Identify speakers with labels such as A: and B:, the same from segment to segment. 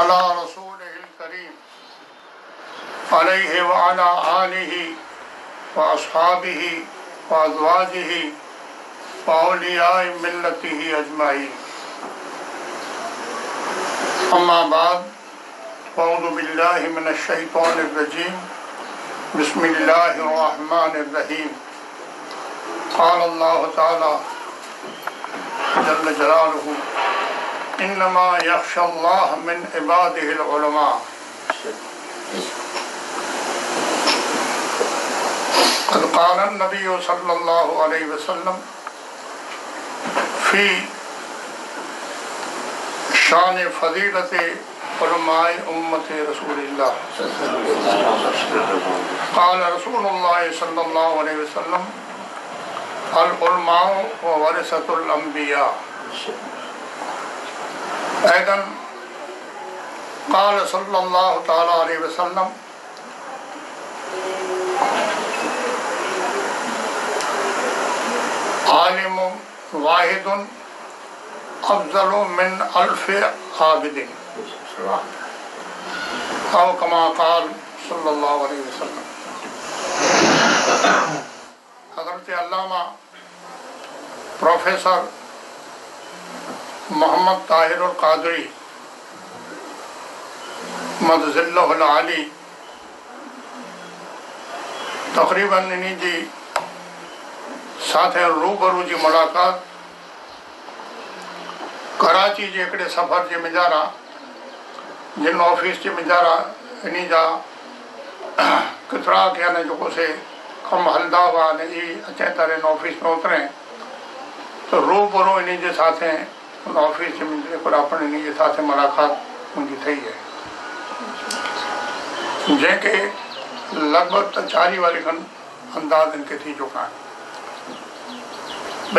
A: على رسوله الكريم عليه وعلى آله وأصحابه وأزواجه وأولياء ملته أجمعين أما بعد أعوذ بالله من الشيطان الرجيم بسم الله الرحمن الرحيم قال الله تعالى جل جلاله إنما يخشى الله من عباده العلماء قد قال النبي صلى الله عليه وسلم في شان فضيلة علماء أمة رسول الله قال رسول الله صلى الله عليه وسلم العلماء وورثة الأنبياء أيضا قال صلى الله تعالى عليه وسلم عالم واحد أفضل من ألف عابد أو كما قال صلى الله عليه وسلم حضرت علامہ प्रोफेसर मोहम्मद ताहिर कादरी मदज़िल्लाली तक़रीबन इन जी साथ रूबरू जी मुलाक़ात, कराची जे हिकिड़े सफ़र जे मिजारा, जिन ऑफ़िस जे मिजारा इन जा केतिरा के यानी जेको से कमु हलंदा हुआ, अने ई अचे तर हिन ऑफ़िस में उतरे तो रूबरू इन जे साथ उन ऑफ़िस जे में हिकिड़ा इन जे साथ मुलाक़ात मुंहिंजी थी आहे जंहिंखे लॻभॻि त चारि वारी अंदाज़ इनके थी चुका आहिनि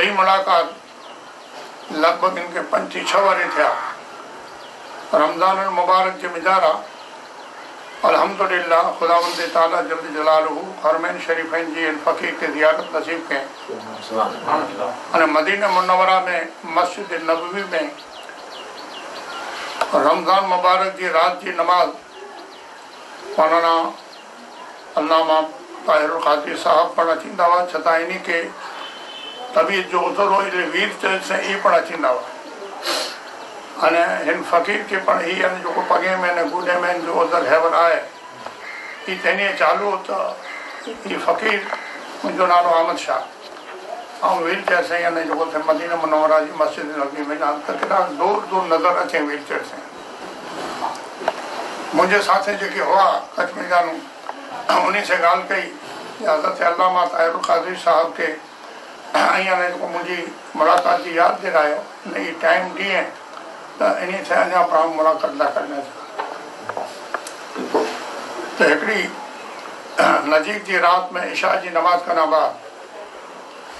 A: ॿई मुलाक़ात लॻभॻि इनके पंज छह वारी थिया रमज़ान मुबारक जे मिजारा अलहमदिल्ला ख़ुदावंद ताला जल्द जलालू हरमैन शरीफ़नि जी नसीब कयईं अने मदीन मुनवरा में मस्जिद नबवी में रमज़ान मुबारक जी राति जी नमाज़ मौलाना अलामा ताहिर साहब पण थींदा हुआ छता इन खे तबीअत जो उतरो वीर चर्च से ई पण थींदा हुआ اني هن فقير کي پڻ هي اني جيڪو پگي ۾ گڏي ۾ جو اڌر هيور آهي. هي تڏهن چالو ته هي فقير منهنجو نالو احمد شاهه. ۽ ويل چيئر جيڪو ٿئي مدين منوهرا جي مسجد ڪيڏا دور دور نظر اچي ويل چيئر سائين منهنجي ساٿي جيڪي هئا جانو ان سي ڳالهه ڪئي. حضرت الاما طاهر صاحب کي ۽ جيڪو منهنجي ملاقات جي ياد ان جي ٽائيم ڏينهن अञा पाण मुलाक़ात था। करनि त हिकिड़ी नज़ीक जी राति में इशा जी नमाज़ खां बाद,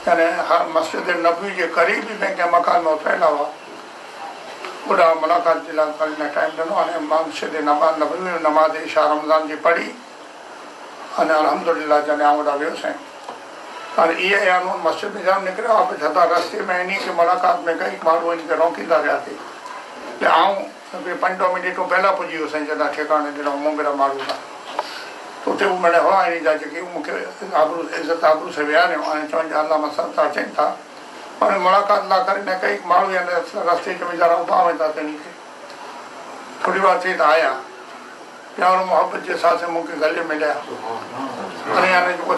A: यानी हर मस्जिद नबी जे क़रीब ई में कंहिं मकान में उतरियल हुआ ॿुढा मुलाक़ात जे लाइ कल टाइम ॾिनो हाणे मस्जिद नमाज़ नबी में नमाज़ इशा रमज़ान जी पढ़ी अने अलहमदिल्ला जॾहिं आउं वॾा वियुसि हाणे इहे यान मस्जिद में जाम निकिरियो आहे छा रस्ते में इन खे मुलाक़ात में कई माण्हू इन खे रोकींदा वियासीं آئون ڏهه منٽون پهلا پڄي ويس جڏهن ٺڪاڻي منگرا ماڻهو کان ته اتي اهو مڙي هئا جيڪي مون کي ويهاريو چون ٿا اچن ٿا هاڻي ملاقات لاءِ ڪري نه ڪئي ماڻهو رستي کي ٿوري وار ٿي ته آيا پيار محبت جي حساب سان مون کي گلي مليا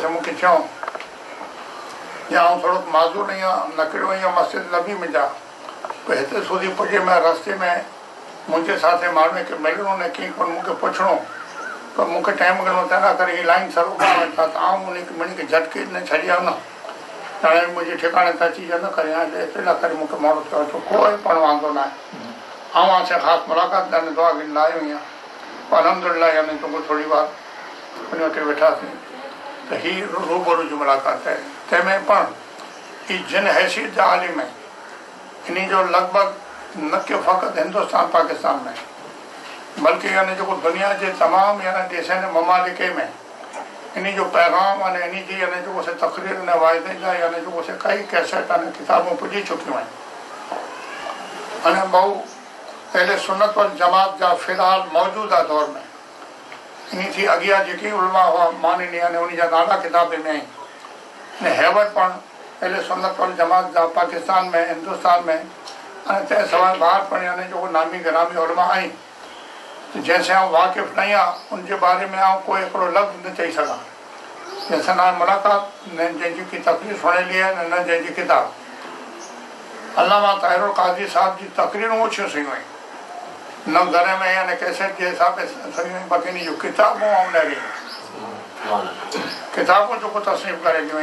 A: مون کي چيو يا آئون ٿورو معذور نه آهيان مسجد نبي منهنجا پوءِ हिते सूदी पुॼे में रस्ते में मुंहिंजे साथ माण्हू खे मिलणो न कीअं कोन मूंखे पुछिणो। पर मूंखे टाइम घणो तंहिं करे लाइन सर उभा वेठा त आउं उन खे मिणी खे झटके न छॾी आयो न। हाणे मुंहिंजे ठिकाणे त अची न करे हाणे हिते लाइ करे कोई पण वांदो न आहे। ऐं असां ख़ासि मुलाक़ात यानी दुआ गिन लाइ हुई पोइ अलहमदिल्ला यानी तोखे थोरी वार उन ते वेठासीं। त हीअ रूबरू जी मुलाक़ात आहे। तंहिंमें पण ही जिन हैसियत आलिम आहिनि इन जो लॻभॻि न कि फ़क़ति हिंदुस्तान, पाकिस्तान में। बल्कि यानी जेको दुनिया जे तमामु यानी देशनि ममालिके में इन जो पैगाम अने इन जी यानी जेको से तक़रीर ने वाइदे जा यानी जेको से कई कैसेट अने किताबूं पुॼी चुकियूं आहिनि अने भाऊ अहिड़े सुनत वल जमात जा फ़िलहाल मौजूदा दौर में इन थी अॻियाँ उलमा हुआ मानी आहिनि उन जा नाला किताब में आहिनि ने हैवत पण अहिड़े सुनत वल जमात जा पाकिस्तान में हिंदुस्तान में ऐं तंहिं सवाइ ॿाहिरि यानी जेको नामी ग्रामी उलमा आहिनि जंहिंसां आउं वाक़िफ़ न आहियाँ उनजे बारे में आउं कोई हिकिड़ो लफ़्ज़ न चई सघां। जंहिंसां न मुलाक़ात न जंहिंजी तकलीफ़ सुणियली आहे न जंहिंजी किताब। अलामा ताहिर काज़ी साहिब जी तकरीरूं ओछियूं सयूं आहिनि न घर में यानी कैसेट जे हिसाब सां बाक़ी इन जूं किताबूं ऐं ॾाढियूं किताबूं जेको तस्लीफ़ करे ॾियूं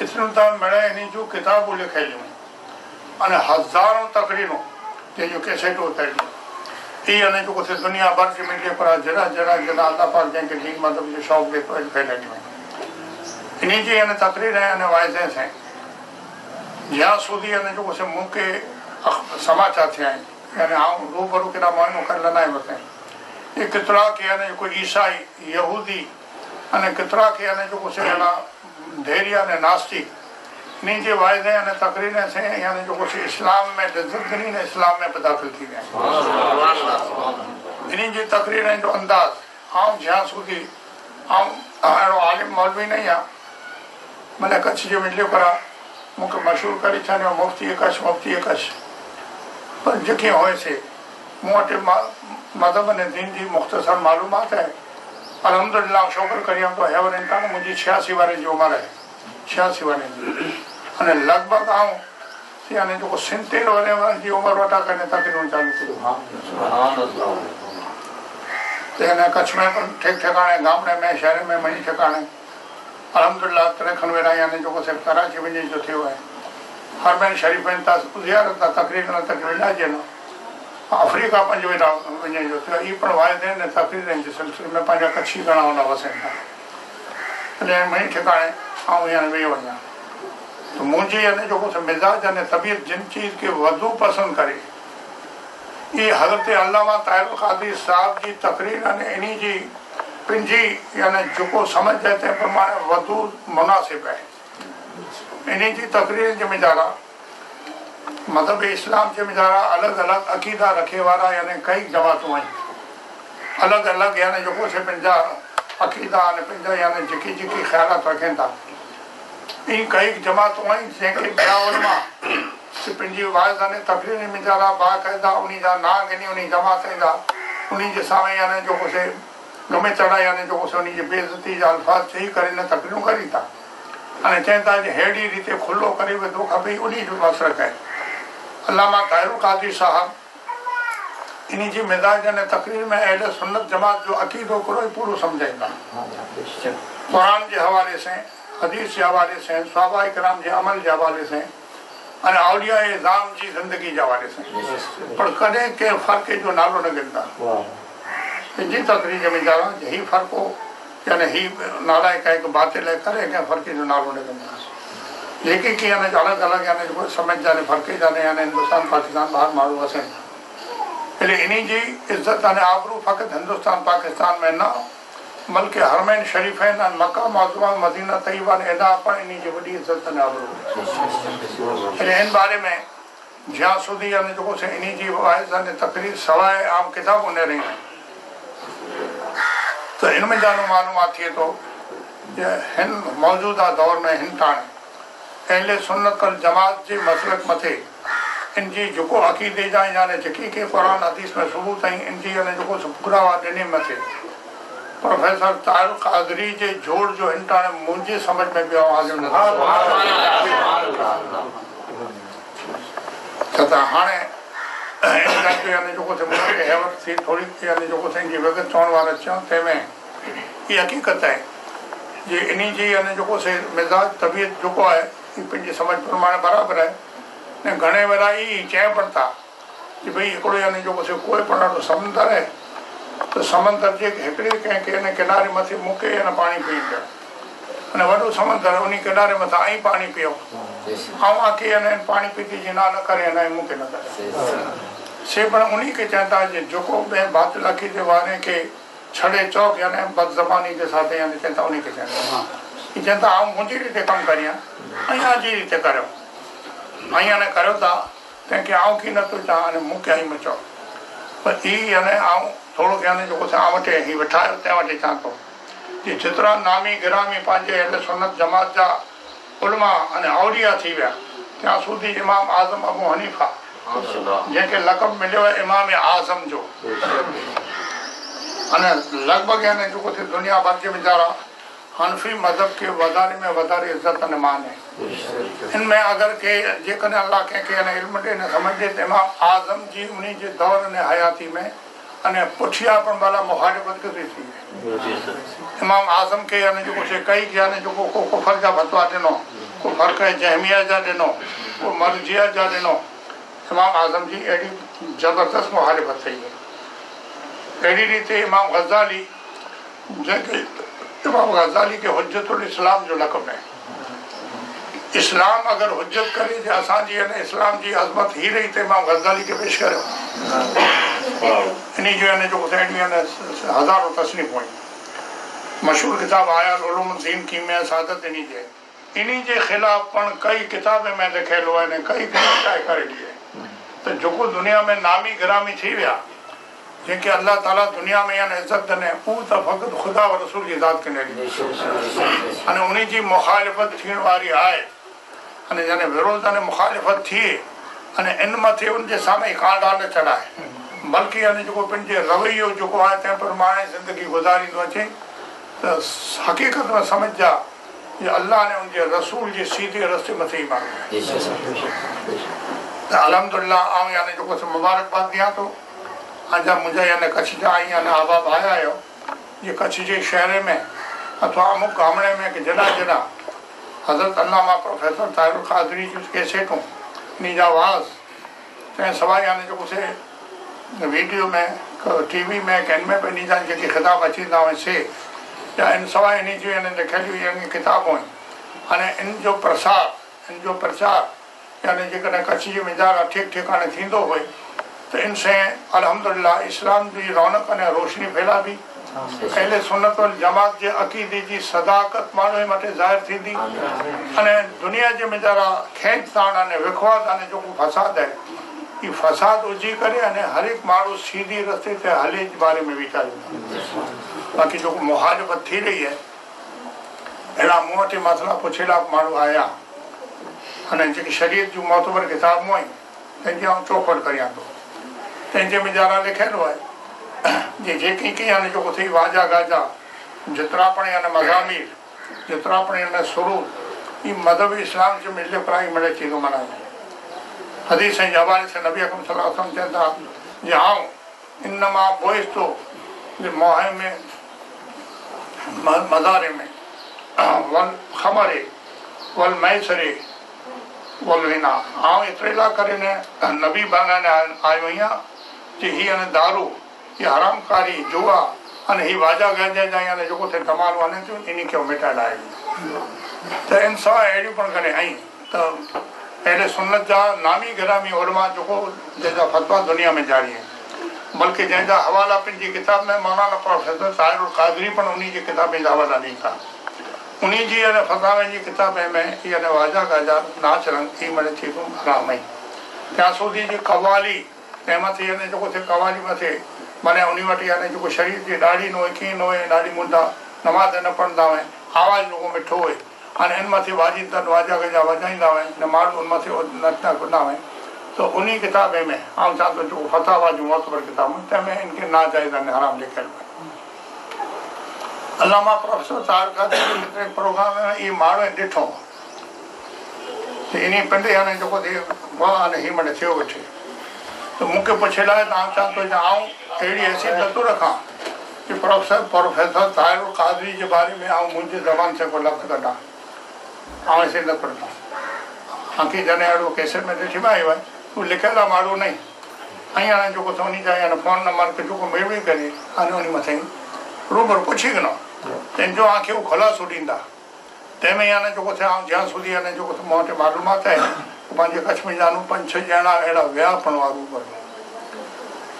A: ઇસ્મિલતાલ મેળે એની જો કિતાબો લખેલી અને હજારો તકરીનો તે જો કેસેટો થયેલું એ અને જો કશે દુનિયાભરથી મીડિયા પર જરા જરા જરા અલ્લાહ પાક જેમ કે ઠીકમાં તમે જે શોખ દેતો એ ફેલેલી એની જે એને તકરીર છે અને વાયદે છે જ્યાં સુધી અને જો કશે મૂકે સમાચાર થયા અને આવું રૂબરૂ કે માનો કરેલા ના બતાય એ કેટલાક એને કોઈ ઈસાઈ, યહૂદી અને કેટલાક અને જો કશે એના धैर्य ने नास्ती इन्हीं वायदे ने तकरीने से, यानी जो कुछ इस्लाम में दिलचस्पी ने इस्लाम में दाखिल थी गए इन्हीं की तकरीने जो अंदाज आम जहाँ सूदी आम अड़ो आलिम मौलवी नहीं आ। मैंने कच्छ जो मिले पर मुख्य मशहूर कर मुफ्ती कच्छ मुफ्ती कच्छ। पर जी हो मदब ने दिन की मुख्तसर मालूम है। الهمدلا شڪر ڪريان ٿو هيور انڪان منهنجي ڇياسي واري جي عمر آهي ڇياسي واري جي عمر ڪري. ۾ ٺڪ ٺڪاڻي گامڙي ۾ شهر ۾ مني ٺڪاڻي ويرا يعني جيڪو ڪراچي وڃي نه अफ्रीका पंज वेरा वञे जो थियो इहे पण वाइदे न तकरीरनि जे सिलसिले में पंहिंजा कच्छी घणा हूंदा वसनि था। तॾहिं मनी ठिकाणे ऐं यानी वेही वञा त मुंहिंजी यानी जेको मिज़ाज अने तबियत जिन चीज़ खे वधू पसंदि करे। इहे हज़रत अलामा ताहिर क़ादी साहिब जी तकरीर अने इन जी पंहिंजी यानी जेको सम्झ आहे तंहिं प्रमाणे वधू मुनासिबु आहे इन जी तकरीर जे मिजारा مطلب اسلام جي مجارا الڳ الڳ عقيدا رکي وارا يعني ڪئي جماتون آهن. الڳ الڳ يعني جيڪو سي پنهنجا عقيدا اني پنهنجا يعني جيڪي جيڪي خيالات رکن ٿا. ان ڪئي جماتون آهن جنهن کي پنهنجي ان جا آهن سامهون يعني جيڪو سي گمي چڙهائي يعني سي ان جي بي عزتي جا الفاظ چئي ڪري نه تڪريرون ڪن ٿا. اني چون ٿا اهڙي ريت کلو ڪري ويندو کپي ان جو مسرڪ آهي الاما طاهر ڪادي صاحب. ان جي مزاج اني تڪرير ۾ اهڙي سنت جماعت جو عقيدو هڪڙو ئي پورو سمجهائيندا. قر جي حوالي سان حديث جي حوالي سان صحابه اڪرام جي عمل جي حوالي سان اني اوليا ازام جي زندگي جي حوالي سان. پر ڪڏهن ڪنهن فرق جو نالو نه گندا. پنهنجي تڪرير ۾ ڄاڻان هيءُ فرق يعني هيءُ نالايڪ آهي هڪ باطل آهي ڪري ڪنهن فرقي جو نالو نه ڪندا جيڪي ڪيئن الڳ الڳ يعني سمي جا ئي جا آهن هندستان پاڪستان ٻاهر ماڻهو اسان جي ان جي عزت اني آبرو فقط هندستان پاڪستان ۾ نه بلڪه هرمين شريف موزان مدينا تيبان ان جي وڏي عزت آهي آبرو. هن باري ۾ جيا سڌي تڪريب سواءِ عام ڪتاب ٿئي ٿو هن موجوده دور ۾ هن تاڻي अहले सुनत जमात जे मसलक मथे इन जी जेको अक़ीदे जा यानी जेकी के क़ुर हदीस में सबूत आहिनि इन जी यानी जेको पुरावा ॾिने मथे प्रोफेसर ताहिर कादरी जे जोड़ जो हिन ताणे मुंहिंजी सम्झ में ॿियो हाज़िर न त हाणे यानी जेको मूंखे हैवत थी थोरी यानी जेको साईं जी विगत चवण वारा चऊं तंहिंमें इहा हक़ीक़त आहे जे इन जी यानी जेको से मिज़ाज तबियत जेको आहे پنهنجي سمجهه پرماڻي برابر آهي ۽ گهڻي ڀيرا ئي چئبن ٿا ڪه ڀئي هڪڙو يعني جيڪو سي ڪوئي پڻ ڏاڍو سمندر آهي ته سمندر جي هڪڙي ڪنهن کي هن ڪناري مٿي مون کي هن پاڻي پي ڏيو اني وڏو سمندر ان ڪناري مٿان آئي پاڻي پيو ۽ آکي هن پاڻي پيتي جي نا نه ڪري هن مون کي نه ڪري سي پڻ ان کي چون ٿا جي جيڪو ٻئي باطل اکي جي واري کي ڇڏي چوڪ يعني بدزباني جي ساٿ يعني چون ٿا ان کي چون ٿا چون ٿا آئون منهنجي ريتي ڪم ڪريان ڪريو ٿا چوان هاڻي مون کي آئون ٿورو ويٺا آهيو تنهن وٽ چوان ٿو ڪه جيترا نامي گرامي پنهنجي اهڙي سنت جماعت جا علماء اني اوريا ٿي ويا تيا سودي امام اعظم ابو هنيفا
B: جنهن
A: کي لقب مليو آهي امام اعظم جو اني لڳ ڀڳ جيڪو ٿي هنفي مذهب کي وڌاري ۾ وڌاري عزت اني مان ان ۾ اگر ڪي جيڪڏهن الله ڪنهن کي اني علم ڏي نه سمجهه ته امام اعظم جي ان جي دور اني حياتي ۾ اني پٺيان پڻ ڀلا ڪيتري ٿي
B: وئي
A: امام اعظم کي يعني جيڪو سي ڪئي ڪي يعني جيڪو ڪو ڪفر جا فتوا ڏنو ڪو فرق جهميا جا ڏنو ڪو مرجيا جا ڏنو امام اعظم جي اهڙي زبردست مکالفت ٿي. اهڙي ريت امام غزالي جنهن کي इमाम ग़ज़ाली खे हुजतुल इस्लाम जो लक़ब आहे इस्लाम अगरि हुजत करे जे असांजी हिन इस्लाम जी अज़मत ही रही त इमाम ग़ज़ाली खे पेश करियो इन जो हिन जो हज़ारो तस्नीफ़ूं आहिनि मशहूरु किताबु आयल उलूमुद्दीन कीमिया सादत इन जे इन जे ख़िलाफ़ पण कई किताब में लिखियलु आहिनि कई ठाहे करे ॾिए त जेको दुनिया में नामी गिरामी थी, विया जंहिंखे अलाह ताला दुनिया में यानी इज़त ॾिने हू त फ़क़ति ख़ुदा रसूल जी ज़ात खे ॾिनी अने उन जी मुखालिफ़त थियण वारी आहे अने यानी विरोध अने मुखालिफ़त थिए अने इन मथे उनजे साम्हूं कांडा न चढ़ाए बल्कि यानी जेको पंहिंजे रवैयो जेको आहे तंहिं पर माणे ज़िंदगी गुज़ारींदो अचे। त हक़ीक़त में सम्झा जे अलाह ने उनजे रसूल जे सीधे रस्ते मथे ई माण्हू त अलहमदिल्ला आउं यानी जेको मुबारकबाद ॾियाँ थो اڃا منهنجا يعني ڪڇ جا يعني آباب آيا آهيو. جي ڪڇ جي شهر ۾ اٿوا امڪ گامڙي ۾ جڏهن جڏهن حضرت الاما پروفيسر طاهر قادري جون ڪيسيٽون ان جا آواز تنهن سواءِ يعني جيڪو سي وڊيو ۾ ٽي وي ۾ ڪنهن ۾ به ان جا جيڪي خطاب اچيندا هئا سي يا ان سواءِ ان جون يعني لکيلون ڪتابون هاڻي ان جو پرسار ان جو پرچار يعني جيڪڏهن ڪڇ جي مزار ٺيڪ ٺڪاڻي ٿيندو هئي ته ان الهمدلا اسلام جي رونق اني روشني فيلا به اهلي سنت جماعت جي عقيدي جي سداڪت ماڻهو مٿي ظاهر ٿيندي اني دنيا جي مزارا کيچ تاڻ اني وکواد اني جيڪو فساد آهي هي فساد هجي ڪري اني هر هڪ ماڻهو سيڌي رستي تي هلي جي باري ۾ ويچاريندو باقي جيڪو مکالفت ٿي رهي آهي اهڙا مون وٽ مسئلا پڇيلا ماڻهو آيا اني جيڪي شرير جون موتبر ڪتابون آهن تنهنجي آئون چوکٽ ڪريان ٿو تنهن جي مجارا لکيل آهي جي جيڪي ڪه يعني جيڪو ٿي واجا گاجا جيترا پڻ يعني مزامير جيترا پڻ يعني سرو ئي مذهب اسلام جو ملي پرائي ملي چيزون منائي حديث جي حوالي سي نبي اڪم صلاح چون ٿا جي آئون ان مان بوئس ٿو ۾ مزاري ۾ ول خمري ول ميسري ول ونا. ايتري لاءِ ڪري نه نبي بڻائڻ آيو آهيان ڪه هيءَ دارو هيءَ هرامڪاري جئا اني هيءَ واجا گنج ان کي ته ان سواءِ اهڙيون پڻ ڪري آئي ته اهڙي سنت جا نامي گرامي علماء جيڪو جنهن جا فتوا دنيا ۾ جاري آهن بلڪه جنهن جا حوالا پنهنجي ڪتاب ۾ مولانا پروفيسر طاهر ڪادري پڻ ان جي ڪتاب جا حوالا ڏيئي ٿا ان جي اني فتاوي جي ڪتاب ۾ واجا گاجا ناچ رنگ آئي تيا سودي جي ڪوالي تنهن مٿي يعني جيڪو ٿئي ڪوالي مٿي معنيٰ ان وٽ يعني جيڪو شرير جي ڏاڍي نه هئي ڪيئن نه هئي ڏاڍي منڊا نماز نه پڙهندا هئا آواز جيڪو مٺو هئي هاڻي ان مٿي واجدن واجا گجا وڄائيندا هئا نه ماڻهو ان مٿي نچندا ڪندا هئا ته ان ڪتاب ۾ آئون چوان ٿو جيڪو فتاوا جون موتبر ڪتابون تنهن ۾ ان کي ناجائز اني حرام لکيل آهي الاما پروفيسر تار کاتي پروگرام ۾ اهي ماڻهو ڏٺو ته ان پنڊ هاڻي جيڪو ٿئي هاڻي هيءَ مڙي ٿيو ويٺي ته مون کي پڇي لاءِ توهان حيثيت نٿو رکان. ڪه پروفيسر پروفيسر جي باري ۾ منهنجي زبان سي ڪو لفظ ڪڍان پڙهندو آخر جڏهن ڪيسيٽ ۾ آيو آهي تون لکيل ماڻهو ۽ ته نمبر پڇي گنو تنهن جو آنکي خلاصو ڏيندا تنهن ۾۽ ته وٽ معلومات آهي پنهنجي ڪڇ ۾ جانو پنج ڇهه ڄڻا اهڙا ويا پڻ هئا روبرو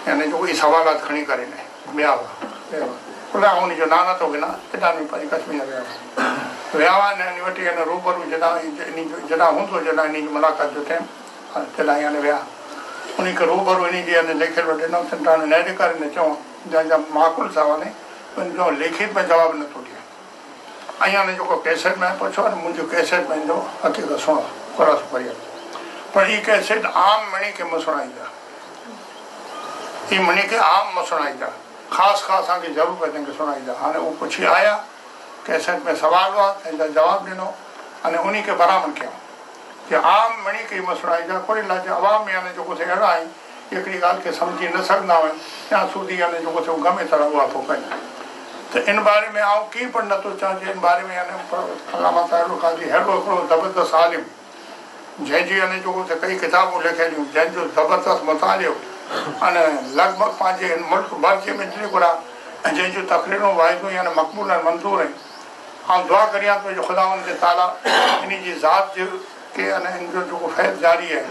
A: يعني جيڪو ئي سوالات کڻي ڪري نه ويا هئا کلا ان جو نانا ٿو گنا ڪيڏا به پنهنجي ڪڇ ۾ ويا هئا. ويا هئا نه ان وٽ هاڻي روبرو جڏهن جو جڏهن هوندو جڏهن ان جي ملاقات جو ٽائيم تڏهن هاڻي ويا. ان کي روبرو ان جي هاڻي لکيل ڏنو اٿن ته هاڻي نه ڏيکاري نه چئون جنهن جا ماڪل سان هاڻي ان جو لکت ۾ جواب نٿو ڏئي. ۽ هاڻي جيڪو ڪيسيٽ ۾ پڇو نه منهنجو ڪيسيٽ ۾ ايندو حقيقت سڻو خلاصو ڪريو پر هيءَ ڪيسيٽ عام مڻي کي مان هيءَ مڻي کي عام مان سڻائيندا خاص خاص اسان کي ضرور پيا تنهن کي سڻائيندا. هاڻي اهو پڇي آيا ڪيسيٽ ۾ سوال هئا تنهنجا جواب ڏنو اني ان کي برابر ڪيون. ڪه عام مڻي کي مان سڻائيندا ڪوئي لاءِ عوام ۾ هاڻي جيڪو اهڙا آهن هڪڙي ڳالهه کي سمجهي نه سگهندا آهن يا سودي هاڻي جيڪو ٿيو گمي طرح اها ڪن ته ان باري ۾ آئون ڪيئن پڻ نٿو چوان جي ان باري ۾ الاما ڪازي اهڙو هڪڙو زبردست عالم हाणे जेको त कई किताबूं लिखियलूं जंहिंजो ज़बरदस्त मुतालियो अने लॻभॻि पंहिंजे मुल्क भर जे में निकिरा ऐं जंहिंजूं यानी मक़बूल मंज़ूर आहिनि ऐं दुआ करियाँ थो ख़ुदा जे ताला इन ज़ात जे जेको फैज़ जारी आहे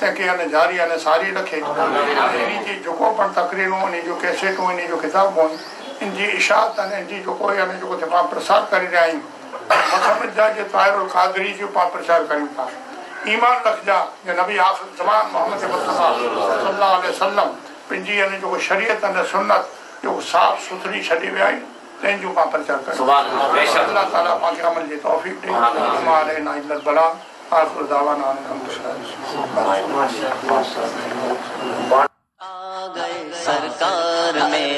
A: तंहिंखे अने जारी अने सारी रखे इन जी जेको पण इन जो कैसेटूं इन जो किताबूं इन इशात अने इन यानी प्रसार करे रहिया आहियूं मोहम्मद जा ताहिर कादरी जो पाण प्रचार कयूं था ईमान रख जा या नबी आखिर जमान मोहम्मद वसल्लम पिंजी यानी जो शरीयत ने सुनत जो साफ़ सुथरी छी वे आई तेजू का प्रचार कर अलाह ताला पंहिंजे अमल जी तौफ़ीक ॾे माँ ना इलत बला। आखिर दावा ना
B: आ गए सरकार में